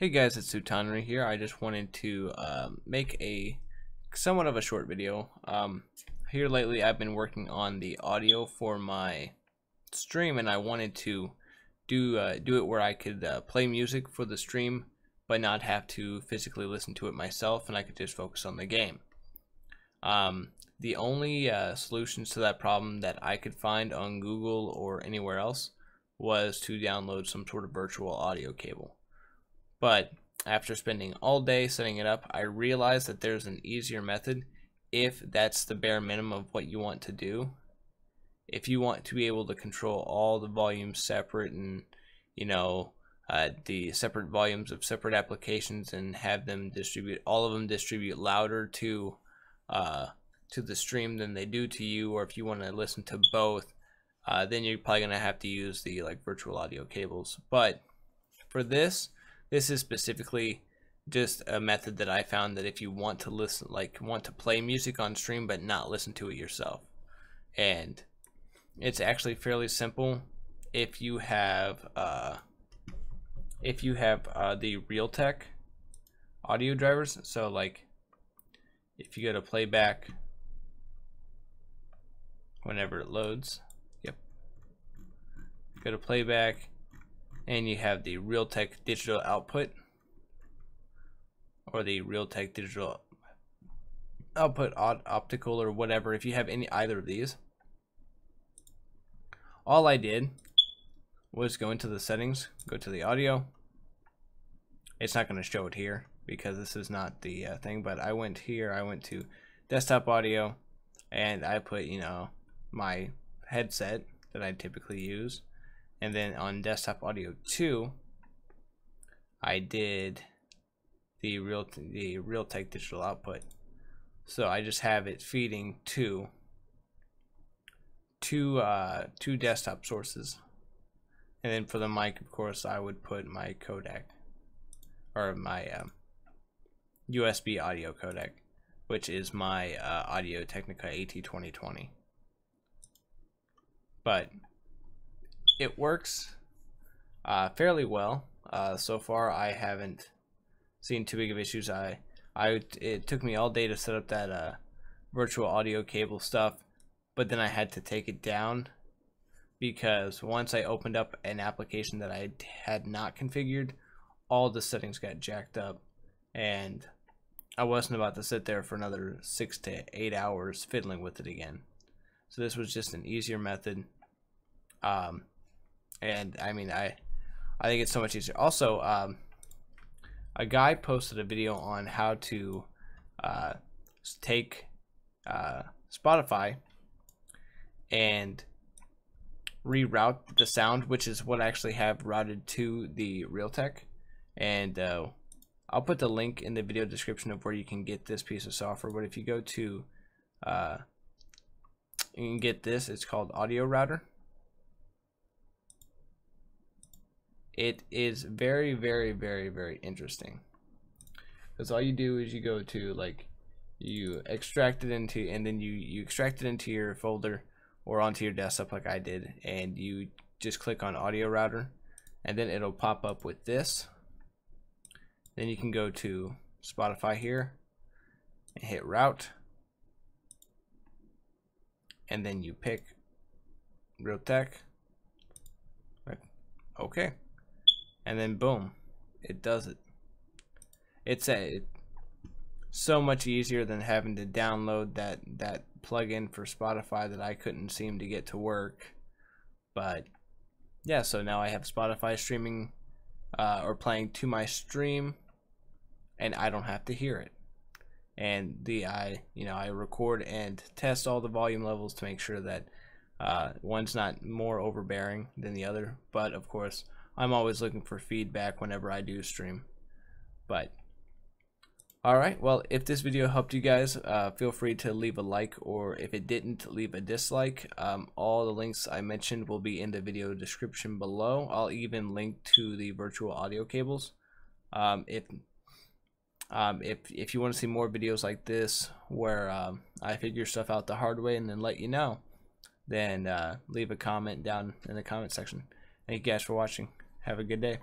Hey guys, it's Sutanrii here. I just wanted to um, make a somewhat of a short video. Um, here lately I've been working on the audio for my stream and I wanted to do uh, do it where I could uh, play music for the stream but not have to physically listen to it myself and I could just focus on the game. Um, the only uh, solutions to that problem that I could find on Google or anywhere else was to download some sort of virtual audio cable. But after spending all day setting it up, I realized that there's an easier method if that's the bare minimum of what you want to do. If you want to be able to control all the volumes separate and, you know, uh, the separate volumes of separate applications and have them distribute, all of them distribute louder to, uh, to the stream than they do to you, or if you want to listen to both, uh, then you're probably going to have to use the like virtual audio cables. But for this, this is specifically just a method that I found that if you want to listen, like want to play music on stream but not listen to it yourself. And it's actually fairly simple if you have uh, if you have uh, the Realtek audio drivers. So like if you go to playback whenever it loads, yep. Go to playback and you have the Realtek digital output or the Realtek digital output optical or whatever if you have any either of these. All I did was go into the settings go to the audio. It's not going to show it here because this is not the uh, thing but I went here I went to desktop audio and I put you know my headset that I typically use and then on desktop audio 2 I did the real the Realtek digital output. So I just have it feeding to two uh, two desktop sources. And then for the mic of course I would put my codec or my um, USB audio codec which is my uh, Audio Technica AT2020 but it works uh, fairly well. Uh, so far, I haven't seen too big of issues. I, I, it took me all day to set up that uh, virtual audio cable stuff, but then I had to take it down because once I opened up an application that I had not configured, all the settings got jacked up, and I wasn't about to sit there for another six to eight hours fiddling with it again. So this was just an easier method. Um, and I mean I I think it's so much easier. Also, um, a guy posted a video on how to uh, take uh, Spotify and reroute the sound, which is what I actually have routed to the Realtek. And uh, I'll put the link in the video description of where you can get this piece of software. But if you go to, uh, you can get this. It's called Audio Router. It is very very very very interesting. Because all you do is you go to like you extract it into and then you you extract it into your folder or onto your desktop like I did and you just click on audio router and then it'll pop up with this. Then you can go to Spotify here and hit route. And then you pick Realtek okay and then boom, it does it. It's a so much easier than having to download that that plugin for Spotify that I couldn't seem to get to work. But yeah, so now I have Spotify streaming uh, or playing to my stream, and I don't have to hear it. And the I you know I record and test all the volume levels to make sure that uh, one's not more overbearing than the other. But of course, I'm always looking for feedback whenever I do stream. But Alright, well, if this video helped you guys, uh, feel free to leave a like, or if it didn't, leave a dislike. Um, all the links I mentioned will be in the video description below. I'll even link to the virtual audio cables. Um, if um, if, if you want to see more videos like this, where um, I figure stuff out the hard way and then let you know, then uh, leave a comment down in the comment section. Thank you guys for watching. Have a good day.